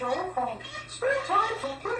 natural point. Springtime for